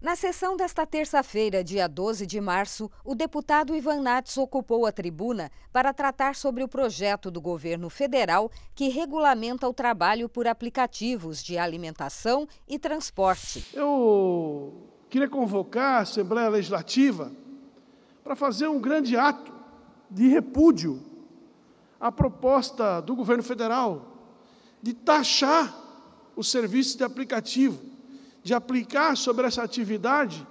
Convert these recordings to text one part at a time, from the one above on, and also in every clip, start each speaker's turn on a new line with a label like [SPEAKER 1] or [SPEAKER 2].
[SPEAKER 1] Na sessão desta terça-feira, dia 12 de março, o deputado Ivan Nats ocupou a tribuna para tratar sobre o projeto do governo federal que regulamenta o trabalho por aplicativos de alimentação e transporte.
[SPEAKER 2] Eu queria convocar a Assembleia Legislativa para fazer um grande ato de repúdio à proposta do governo federal de taxar o serviço de aplicativo de aplicar sobre essa atividade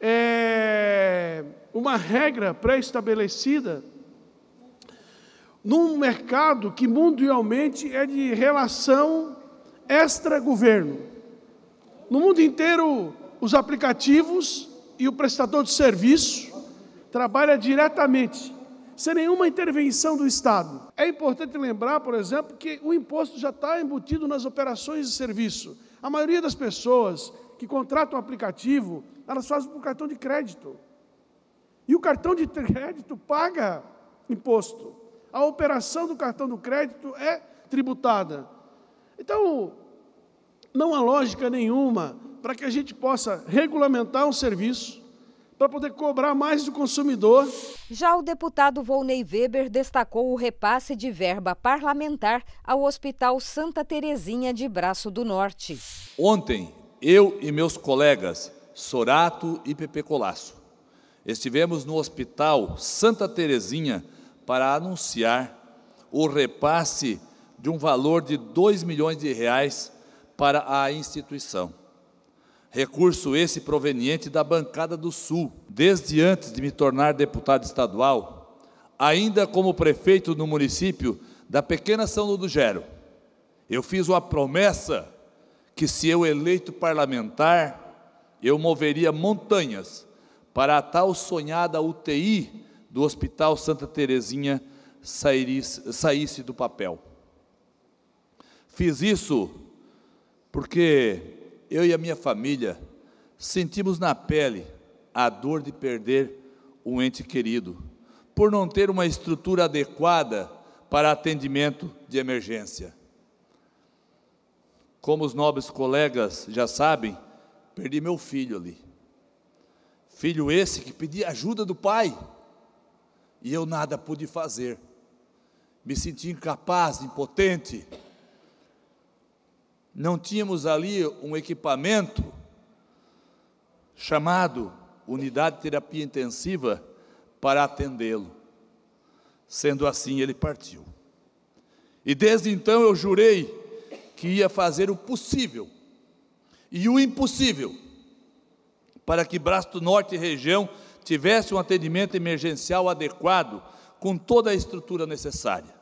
[SPEAKER 2] é, uma regra pré-estabelecida num mercado que mundialmente é de relação extra-governo. No mundo inteiro, os aplicativos e o prestador de serviço trabalham diretamente, sem nenhuma intervenção do Estado. É importante lembrar, por exemplo, que o imposto já está embutido nas operações de serviço. A maioria das pessoas que contratam um aplicativo, elas fazem por cartão de crédito. E o cartão de crédito paga imposto. A operação do cartão do crédito é tributada. Então, não há lógica nenhuma para que a gente possa regulamentar um serviço para poder cobrar mais do consumidor.
[SPEAKER 1] Já o deputado Volney Weber destacou o repasse de verba parlamentar ao Hospital Santa Terezinha de Braço do Norte.
[SPEAKER 3] Ontem, eu e meus colegas Sorato e Pepe Colasso estivemos no Hospital Santa Terezinha para anunciar o repasse de um valor de 2 milhões de reais para a instituição. Recurso esse proveniente da bancada do Sul. Desde antes de me tornar deputado estadual, ainda como prefeito no município da pequena São do Gero, eu fiz uma promessa que se eu eleito parlamentar, eu moveria montanhas para a tal sonhada UTI do Hospital Santa Terezinha saísse do papel. Fiz isso porque eu e a minha família sentimos na pele a dor de perder um ente querido, por não ter uma estrutura adequada para atendimento de emergência. Como os nobres colegas já sabem, perdi meu filho ali. Filho esse que pedia ajuda do pai, e eu nada pude fazer. Me senti incapaz, impotente não tínhamos ali um equipamento chamado Unidade de Terapia Intensiva para atendê-lo. Sendo assim, ele partiu. E desde então eu jurei que ia fazer o possível e o impossível para que Braço do Norte e região tivesse um atendimento emergencial adequado com toda a estrutura necessária.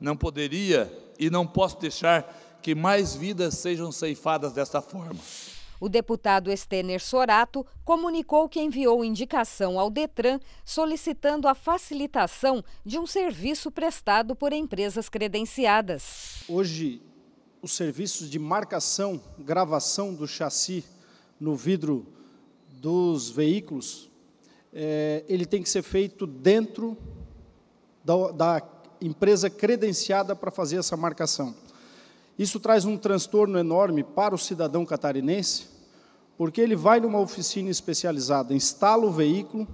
[SPEAKER 3] Não poderia e não posso deixar que mais vidas sejam ceifadas dessa forma.
[SPEAKER 1] O deputado Estener Sorato comunicou que enviou indicação ao Detran solicitando a facilitação de um serviço prestado por empresas credenciadas.
[SPEAKER 4] Hoje, os serviços de marcação, gravação do chassi no vidro dos veículos, é, ele tem que ser feito dentro da, da empresa credenciada para fazer essa marcação. Isso traz um transtorno enorme para o cidadão catarinense, porque ele vai numa oficina especializada, instala o veículo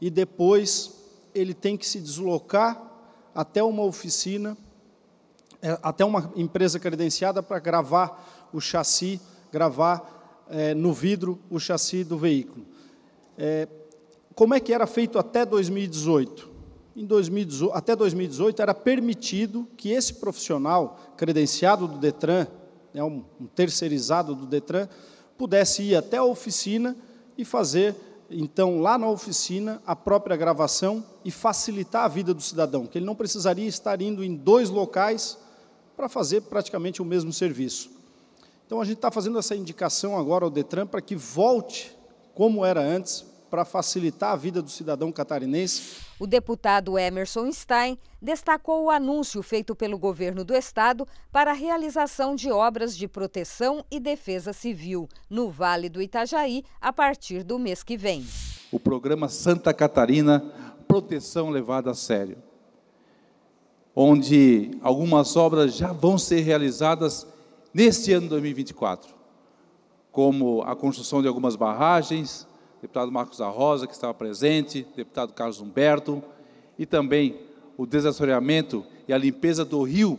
[SPEAKER 4] e depois ele tem que se deslocar até uma oficina, é, até uma empresa credenciada para gravar o chassi, gravar é, no vidro o chassi do veículo. É, como é que era feito até 2018? Em 2018, até 2018 era permitido que esse profissional credenciado do Detran, né, um, um terceirizado do Detran, pudesse ir até a oficina e fazer, então, lá na oficina, a própria gravação e facilitar a vida do cidadão, que ele não precisaria estar indo em dois locais para fazer praticamente o mesmo serviço. Então, a gente está fazendo essa indicação agora ao Detran para que volte como era antes, para facilitar a vida do cidadão catarinense.
[SPEAKER 1] O deputado Emerson Stein destacou o anúncio feito pelo governo do estado para a realização de obras de proteção e defesa civil no Vale do Itajaí a partir do mês que vem.
[SPEAKER 5] O programa Santa Catarina Proteção Levada a Sério, onde algumas obras já vão ser realizadas neste ano 2024. como a construção de algumas barragens, deputado Marcos da Rosa, que estava presente, deputado Carlos Humberto, e também o desassoreamento e a limpeza do rio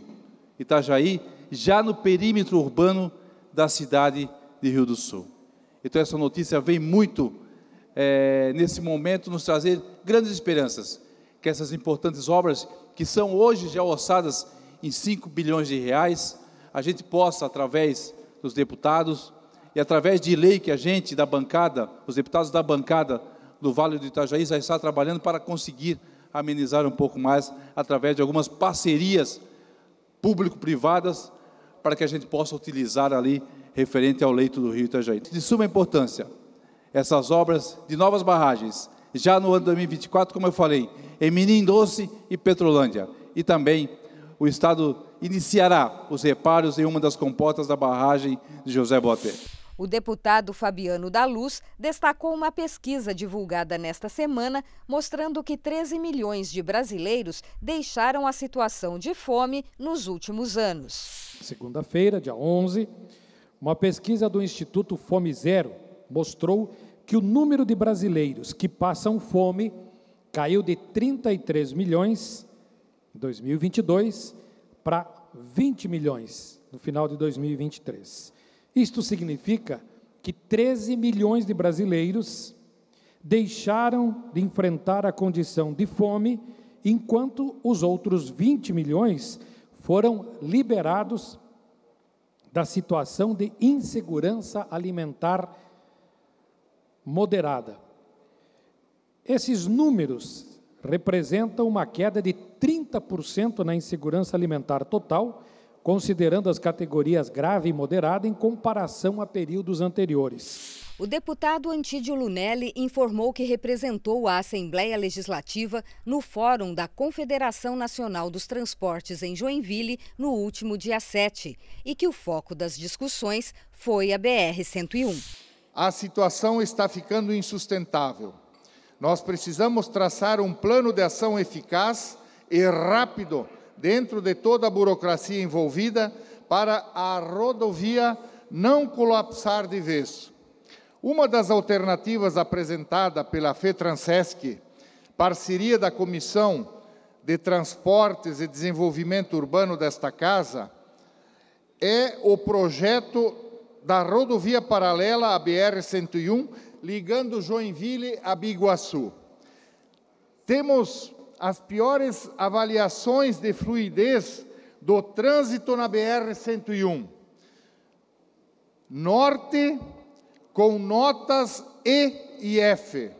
[SPEAKER 5] Itajaí, já no perímetro urbano da cidade de Rio do Sul. Então, essa notícia vem muito, é, nesse momento, nos trazer grandes esperanças, que essas importantes obras, que são hoje já orçadas em 5 bilhões de reais, a gente possa, através dos deputados e através de lei que a gente, da bancada, os deputados da bancada do Vale do Itajaí, já está trabalhando para conseguir amenizar um pouco mais, através de algumas parcerias público-privadas, para que a gente possa utilizar ali referente ao leito do rio Itajaí. De suma importância, essas obras de novas barragens, já no ano 2024, como eu falei, em Menim Doce e Petrolândia, e também o Estado iniciará os reparos em uma das comportas da barragem de José Boté.
[SPEAKER 1] O deputado Fabiano da Luz destacou uma pesquisa divulgada nesta semana mostrando que 13 milhões de brasileiros deixaram a situação de fome nos últimos anos.
[SPEAKER 6] Segunda-feira, dia 11, uma pesquisa do Instituto Fome Zero mostrou que o número de brasileiros que passam fome caiu de 33 milhões em 2022 para 20 milhões no final de 2023. Isto significa que 13 milhões de brasileiros deixaram de enfrentar a condição de fome, enquanto os outros 20 milhões foram liberados da situação de insegurança alimentar moderada. Esses números representam uma queda de 30% na insegurança alimentar total, considerando as categorias grave e moderada em comparação a períodos anteriores.
[SPEAKER 1] O deputado Antídio Lunelli informou que representou a Assembleia Legislativa no Fórum da Confederação Nacional dos Transportes em Joinville no último dia 7 e que o foco das discussões foi a BR-101.
[SPEAKER 7] A situação está ficando insustentável. Nós precisamos traçar um plano de ação eficaz e rápido dentro de toda a burocracia envolvida para a rodovia não colapsar de vez. Uma das alternativas apresentada pela FETRANSESC, parceria da Comissão de Transportes e Desenvolvimento Urbano desta Casa, é o projeto da rodovia paralela à BR-101, ligando Joinville a Biguaçu. Temos as piores avaliações de fluidez do trânsito na BR-101. Norte com notas E e F.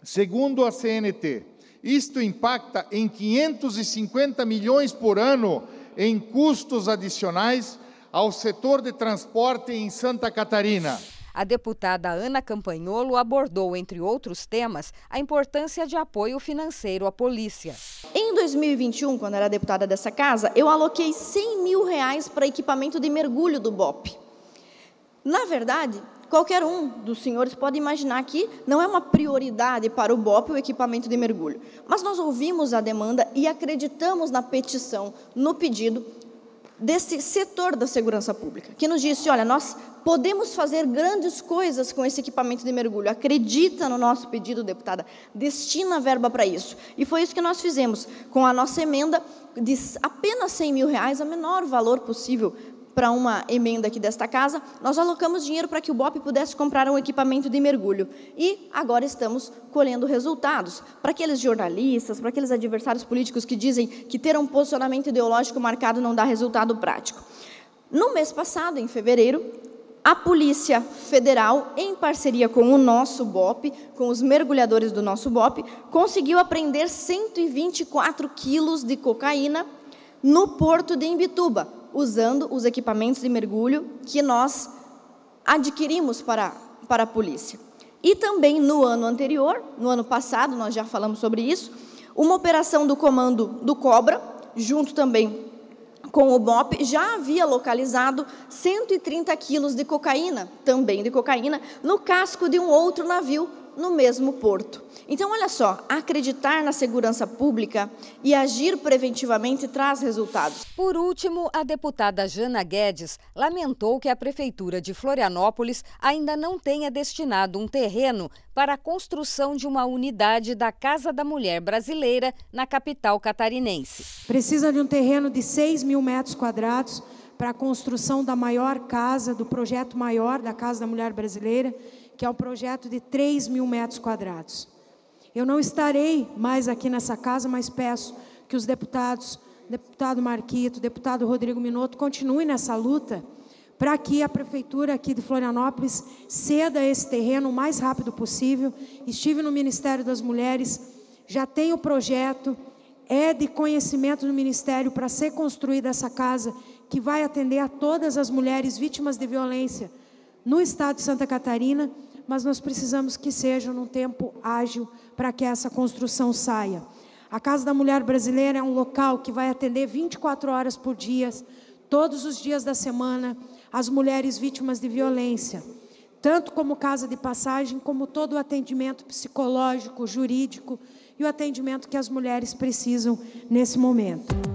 [SPEAKER 7] Segundo a CNT, isto impacta em 550 milhões por ano em custos adicionais ao setor de transporte em Santa Catarina.
[SPEAKER 1] A deputada Ana Campanholo abordou, entre outros temas, a importância de apoio financeiro à polícia.
[SPEAKER 8] Em 2021, quando era deputada dessa casa, eu aloquei 100 mil reais para equipamento de mergulho do BOP. Na verdade, qualquer um dos senhores pode imaginar que não é uma prioridade para o BOP o equipamento de mergulho. Mas nós ouvimos a demanda e acreditamos na petição, no pedido desse setor da segurança pública, que nos disse: olha, nós podemos fazer grandes coisas com esse equipamento de mergulho. Acredita no nosso pedido, deputada, destina verba para isso. E foi isso que nós fizemos com a nossa emenda de apenas 100 mil reais, o menor valor possível para uma emenda aqui desta casa, nós alocamos dinheiro para que o BOP pudesse comprar um equipamento de mergulho. E agora estamos colhendo resultados. Para aqueles jornalistas, para aqueles adversários políticos que dizem que ter um posicionamento ideológico marcado não dá resultado prático. No mês passado, em fevereiro, a Polícia Federal, em parceria com o nosso BOP, com os mergulhadores do nosso BOP, conseguiu apreender 124 quilos de cocaína no porto de Imbituba, usando os equipamentos de mergulho que nós adquirimos para, para a polícia. E também no ano anterior, no ano passado, nós já falamos sobre isso, uma operação do comando do Cobra, junto também com o BOP, já havia localizado 130 quilos de cocaína, também de cocaína, no casco de um outro navio no mesmo porto. Então, olha só, acreditar na segurança pública e agir preventivamente traz resultados.
[SPEAKER 1] Por último, a deputada Jana Guedes lamentou que a Prefeitura de Florianópolis ainda não tenha destinado um terreno para a construção de uma unidade da Casa da Mulher Brasileira na capital catarinense.
[SPEAKER 9] Precisa de um terreno de 6 mil metros quadrados para a construção da maior casa, do projeto maior da Casa da Mulher Brasileira, que é um projeto de 3 mil metros quadrados. Eu não estarei mais aqui nessa casa, mas peço que os deputados, deputado Marquito, deputado Rodrigo Minotto, continuem nessa luta para que a prefeitura aqui de Florianópolis ceda esse terreno o mais rápido possível. Estive no Ministério das Mulheres, já tem o projeto, é de conhecimento do Ministério para ser construída essa casa que vai atender a todas as mulheres vítimas de violência no estado de Santa Catarina, mas nós precisamos que seja num tempo ágil para que essa construção saia. A Casa da Mulher Brasileira é um local que vai atender 24 horas por dia, todos os dias da semana, as mulheres vítimas de violência, tanto como casa de passagem, como todo o atendimento psicológico, jurídico e o atendimento que as mulheres precisam nesse momento.